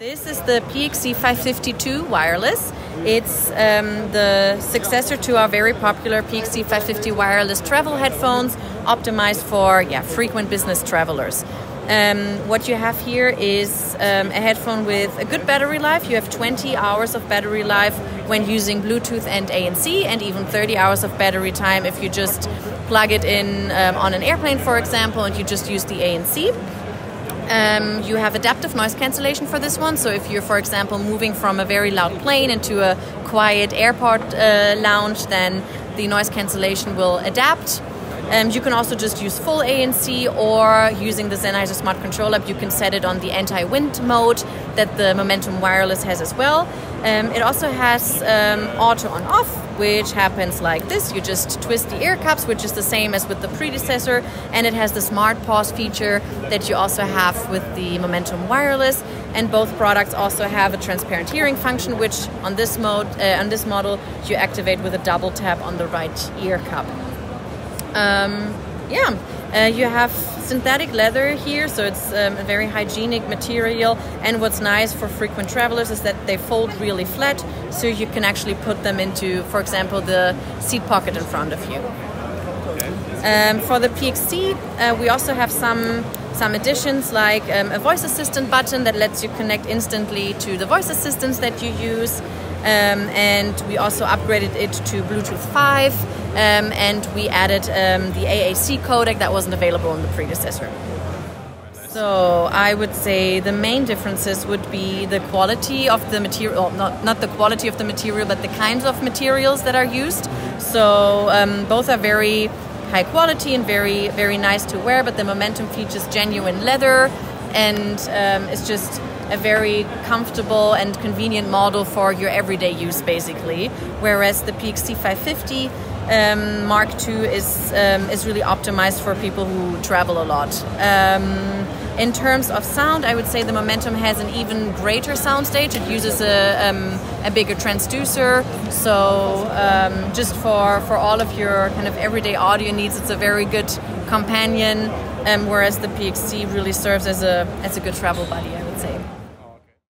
This is the PXC 550-II wireless. It's um, the successor to our very popular PXC 550 wireless travel headphones, optimized for yeah frequent business travelers. Um, what you have here is um, a headphone with a good battery life. You have 20 hours of battery life when using Bluetooth and ANC, and even 30 hours of battery time if you just plug it in um, on an airplane, for example, and you just use the ANC. Um, you have adaptive noise cancellation for this one. So if you're, for example, moving from a very loud plane into a quiet airport uh, lounge, then the noise cancellation will adapt. Um, you can also just use full ANC or using the Sennheiser Smart Control app, you can set it on the anti-wind mode that the Momentum Wireless has as well. Um, it also has um, auto on off, which happens like this. You just twist the ear cups, which is the same as with the predecessor, and it has the smart pause feature that you also have with the Momentum Wireless. And both products also have a transparent hearing function, which on this mode, uh, on this model, you activate with a double tap on the right ear cup. Um, yeah, uh, you have synthetic leather here, so it's um, a very hygienic material. And what's nice for frequent travelers is that they fold really flat, so you can actually put them into, for example, the seat pocket in front of you. Um, for the PXC, uh, we also have some some additions like um, a voice assistant button that lets you connect instantly to the voice assistants that you use. Um, and we also upgraded it to Bluetooth 5 um, and we added um, the AAC codec that wasn't available in the predecessor. So I would say the main differences would be the quality of the material, not, not the quality of the material, but the kinds of materials that are used. So um, both are very high quality and very, very nice to wear, but the Momentum features genuine leather and um, it's just a very comfortable and convenient model for your everyday use, basically. Whereas the PXC 550 um, Mark II is um, is really optimized for people who travel a lot. Um, in terms of sound, I would say the Momentum has an even greater sound stage. It uses a, um, a bigger transducer, so um, just for for all of your kind of everyday audio needs, it's a very good companion. Um, whereas the PXC really serves as a as a good travel buddy.